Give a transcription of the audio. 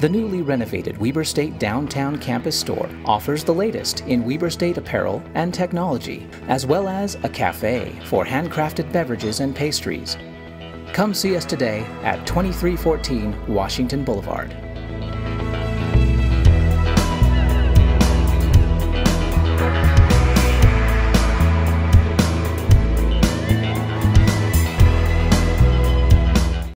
The newly renovated Weber State downtown campus store offers the latest in Weber State apparel and technology, as well as a cafe for handcrafted beverages and pastries. Come see us today at 2314 Washington Boulevard.